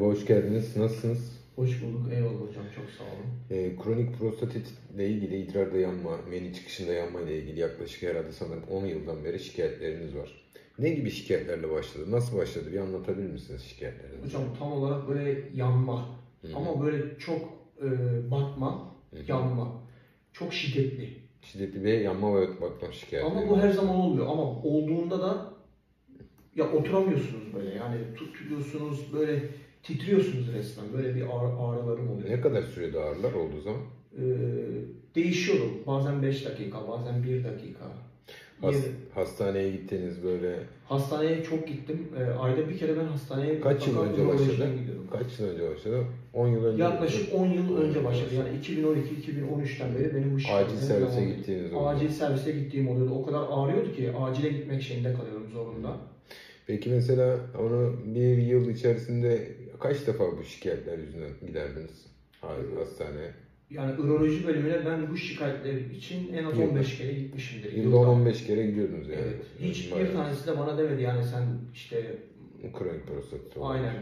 Hoş geldiniz. Nasılsınız? Hoş bulduk. Eyvallah hocam. Çok sağ olun. Ee, kronik prostatit ile ilgili idrarda yanma, meni çıkışında yanma ile ilgili yaklaşık herhalde sanırım 10 yıldan beri şikayetleriniz var. Ne gibi şikayetlerle başladı? Nasıl başladı? Bir anlatabilir misiniz şikayetlerinizi? Hocam tam olarak böyle yanma. Hı hı. Ama böyle çok e, batma, Hı hı. yanma. Çok şiddetli. Şiddetli bir yanma ve batma şikayeti. Ama bu her zaman olmuyor. Ama olduğunda da ya oturamıyorsunuz böyle. Yani tutuyorsunuz böyle titriyorsunuz resmen. Böyle bir ağrı, ağrılarım oluyor. Ne kadar sürede ağrılar olduğu zaman? E, değişiyor. Bazen 5 dakika, bazen 1 dakika. Has- hastaneye gittiğiniz böyle Hastaneye çok gittim. E, ayda bir kere ben hastaneye kaç yıl önce başladı? Kaç yıl önce başladı? 10 yıl önce. Yaklaşık 10 yıl önce başladı. Yani 2012-2013'ten beri benim bu Acil şikayetlerim servise devam gittiğiniz oldu. Acil servise gittiğim oluyordu. O kadar ağrıyordu ki acile gitmek şeyinde kalıyorum zorunda. Peki mesela onu bir yıl içerisinde kaç defa bu şikayetler yüzünden giderdiniz Ha- hastaneye? Yani üroloji bölümüne ben bu şikayetler için en az Yılda. 15 kere gitmişimdir. Yılda 10-15 kere gidiyordunuz yani. Evet. Hiçbir Bayağı tanesi de bana demedi yani sen işte Kronik prostat aynen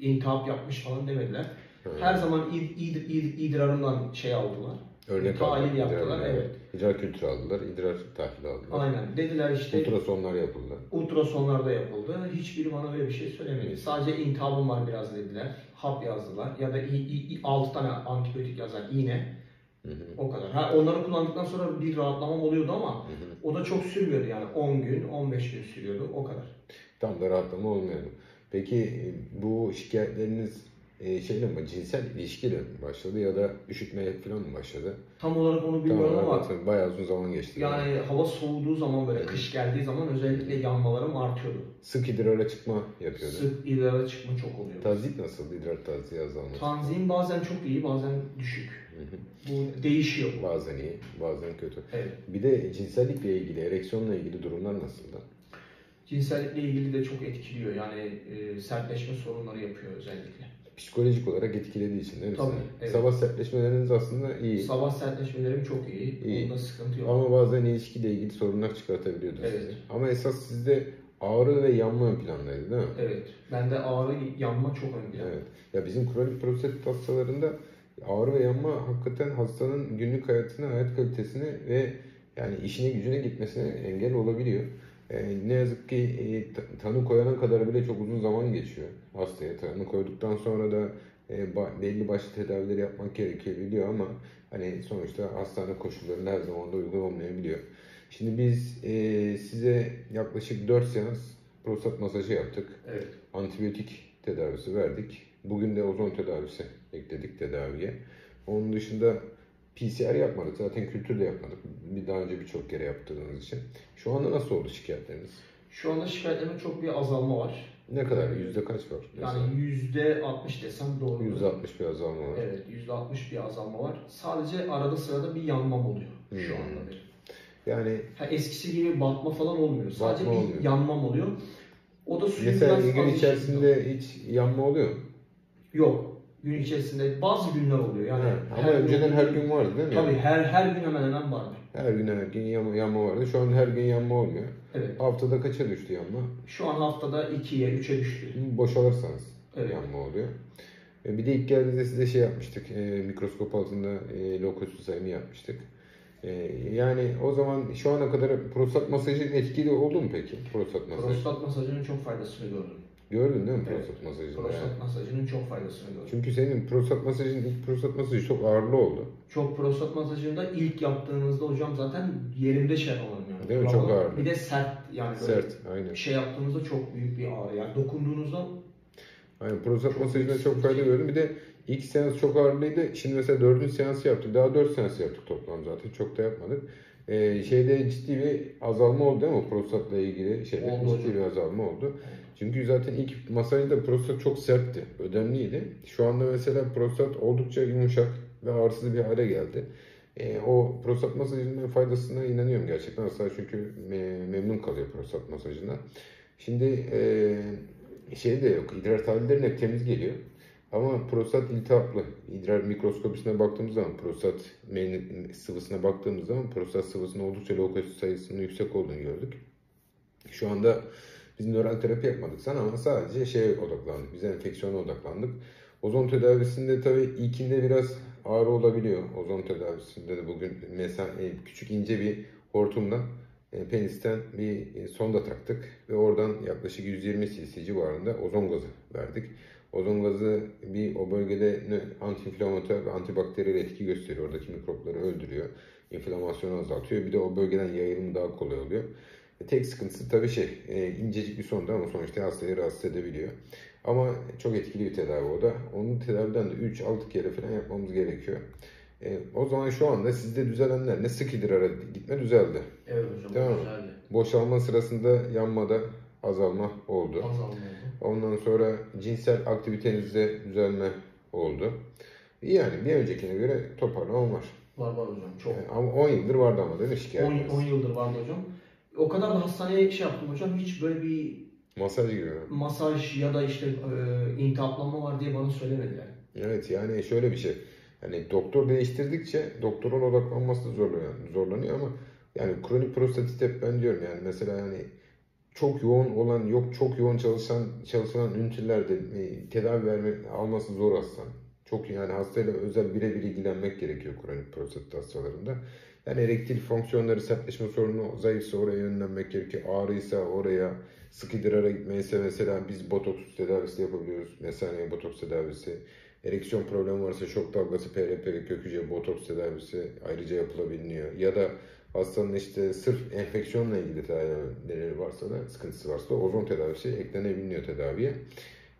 intihap yapmış falan demediler. Ha. Her zaman id, id, id, idrarımdan şey aldılar. Örnek tahlil aldılar, yaptılar, idrar- evet. İdrar kültürü aldılar, idrar tahlili aldılar. Aynen. Dediler işte Ultrasonlar yapıldı. Ultrasonlarda yapıldı. Hiçbiri bana böyle bir şey söylemedi. Sadece intihabım var biraz dediler. Hap yazdılar. Ya da i, i, i- 6 tane antibiyotik yazar iğne. Hı hı. O kadar. Ha, onları kullandıktan sonra bir rahatlamam oluyordu ama Hı hı. o da çok sürmüyordu yani. 10 gün, 15 gün sürüyordu. O kadar. Tam da rahatlama olmuyordu. Peki bu şikayetleriniz e, şeyle mi, cinsel ilişkiyle mi başladı ya da üşütmeye falan mı başladı? Tam olarak onu bilmiyorum ama evet, bayağı uzun zaman geçti. yani hava soğuduğu zaman böyle kış geldiği zaman özellikle yanmalarım artıyordu. Sık idrara çıkma yapıyordu. Sık idrara çıkma çok oluyor. Tazik nasıl? İdrar taziği azalması. Tanzim bazen çok iyi, bazen düşük. Bu değişiyor. Bazen iyi, bazen kötü. Evet. Bir de cinsellikle ilgili, ereksiyonla ilgili durumlar nasıldı? Cinsellikle ilgili de çok etkiliyor. Yani e, sertleşme sorunları yapıyor özellikle. Psikolojik olarak etkilediği için değil mi? Tabii, sizi? evet. Sabah sertleşmeleriniz aslında iyi. Sabah sertleşmelerim çok iyi. İyi. Onda sıkıntı yok. Ama bazen ilişkiyle ilgili sorunlar çıkartabiliyordu Evet. size. Ama esas sizde ağrı ve yanma ön plandaydı değil mi? Evet. Bende ağrı, yanma çok ön planda. Evet. Ya bizim kronik prostatit hastalarında ağrı ve yanma hakikaten hastanın günlük hayatına, hayat kalitesine ve yani işine gücüne gitmesine engel olabiliyor. Ee, ne yazık ki e, ta- tanı koyana kadar bile çok uzun zaman geçiyor hastaya. Tanı koyduktan sonra da e, ba- belli başlı tedavileri yapmak gerekebiliyor ama hani sonuçta hastane koşullarında her zaman da uygun olmayabiliyor. Şimdi biz e, size yaklaşık 4 seans prostat masajı yaptık Evet. antibiyotik tedavisi verdik. Bugün de ozon tedavisi ekledik tedaviye. Onun dışında PCR yapmadık. Zaten kültür de yapmadık. Bir daha önce birçok kere yaptığınız için. Şu anda nasıl oldu şikayetleriniz? Şu anda şikayetlerimde çok bir azalma var. Ne kadar? Yüzde kaç var? Yani yüzde 60 desem doğru. Yüzde altmış bir azalma var. Evet, yüzde 60 bir azalma var. Sadece arada sırada bir yanmam oluyor şu Hmm. anda benim. Yani Ha, eskisi gibi batma falan olmuyor. Sadece Batma bir olmuyor. yanmam oluyor. O da suyu mesela biraz gün içerisinde hiç yanma oluyor mu? Yok. Gün içerisinde bazı günler oluyor. Yani Ama önceden her gün vardı değil mi? Tabii her her gün hemen hemen vardı. Her gün her gün yanma, yanma vardı. Şu an her gün yanma olmuyor. Evet. Haftada kaça düştü yanma? Şu an haftada 2'ye 3'e düştü. boşalırsanız Evet. yanma oluyor. E, Bir de ilk geldiğinizde size şey yapmıştık. e, mikroskop altında e, lokosit sayımı yapmıştık. E, yani o zaman şu ana kadar prostat masajı etkili oldu mu peki? Prostat masajı. Prostat masajının çok faydasını gördüm. Gördün değil mi Evet. prostat masajını? Prostat yani? masajının çok faydasını gördüm. Çünkü senin prostat masajın ilk prostat masajı çok ağırlı oldu. Çok prostat masajında ilk yaptığınızda hocam zaten yerimde şey yapamadım yani. Değil mi? Çok ağırdı. Bir de sert yani böyle Sert, aynen. şey yaptığınızda çok büyük bir ağrı yani dokunduğunuzda Aynen prostat Çok masajında büyük çok fayda gördüm. Bir de ilk seans çok ağırlıydı. Şimdi mesela dördüncü seansı yaptık. Daha dört seans yaptık toplam zaten. Çok da yapmadık. Ee, şeyde ciddi bir azalma oldu değil mi? Prostatla ilgili şeyde Oldu ciddi hocam. bir azalma oldu. Çünkü zaten ilk masajda prostat çok sertti. Ödemliydi. Şu anda mesela prostat oldukça yumuşak ve ağrısız bir hale geldi. Ee, o prostat masajının faydasına inanıyorum gerçekten. Hastalar çünkü me- memnun kalıyor prostat masajından. Şimdi e, şey de yok. İdrar tahlilleri hep temiz geliyor. Ama prostat iltihaplı. İdrar mikroskopisine baktığımız zaman prostat sıvısına baktığımız zaman prostat sıvısının oldukça lökosit sayısının yüksek olduğunu gördük. Şu anda Biz nöral terapi yapmadık sana ama sadece şeye odaklandık. Biz enfeksiyona odaklandık. Ozon tedavisinde tabii ilkinde biraz ağrı olabiliyor. Ozon tedavisinde de bugün mesela e, küçük ince bir hortumdan e, penisten bir e, sonda taktık ve oradan yaklaşık 120 cc civarında ozon gazı verdik. Ozon gazı bir o bölgede antiinflamatuar ve antibakteriyel etki gösteriyor. Oradaki mikropları öldürüyor. İnflamasyonu azaltıyor. Bir de o bölgeden yayılımı daha kolay oluyor. Tek sıkıntısı tabii şey e, incecik bir sonda ama sonuçta hastayı rahatsız edebiliyor. Ama çok etkili bir tedavi o da. Onun tedaviden de 3-6 kere falan yapmamız gerekiyor. E, o zaman şu anda sizde düzelenler ne sık idrara gitme düzeldi. Evet hocam. Tamam. Güzeldi. Boşalma sırasında yanmada azalma oldu. Azalma oldu. Ondan sonra cinsel aktivitenizde düzelme oldu. Yani bir öncekine göre toparlama var. Var var hocam. Çok. Yani ama 10 yıldır vardı ama değil mi 10, şikayetiniz? 10 yıldır vardı hocam. O kadar da hastaneye şey yaptım hocam. Hiç böyle bir Masaj gibi. masaj ya da işte e, iltihaplanma var diye bana söylemediler. Evet yani şöyle bir şey. Hani doktor değiştirdikçe doktorun odaklanması da zorlanıyor, zorlanıyor ama yani kronik prostatit hep ben diyorum yani mesela yani çok yoğun olan yok çok yoğun çalışan çalışılan ünitülerde e, tedavi verme alması zor hastanın. Çok yani hastayla özel birebir ilgilenmek gerekiyor kronik prostatit hastalarında. Yani erektil fonksiyonları sertleşme sorunu zayıfsa oraya yönlenmek gerekiyor. Ağrıysa oraya sık idrara gitmeyse mesela biz botoks tedavisi yapabiliyoruz. Mesaneye botoks tedavisi. Ereksiyon problemi varsa şok dalgası, PRP, kök hücre botoks tedavisi ayrıca yapılabiliyor. Ya da hastanın işte sırf enfeksiyonla ilgili tedavileri varsa da, sıkıntısı varsa da ozon tedavisi eklenebiliyor tedaviye.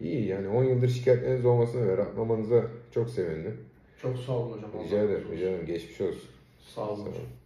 İyi yani 10 yıldır şikayetleriniz olmasına ve rahatlamanıza çok sevindim. Çok sağ olun hocam. Rica ederim, rica ederim. Geçmiş olsun. Sağ olun Sağ olun. hocam.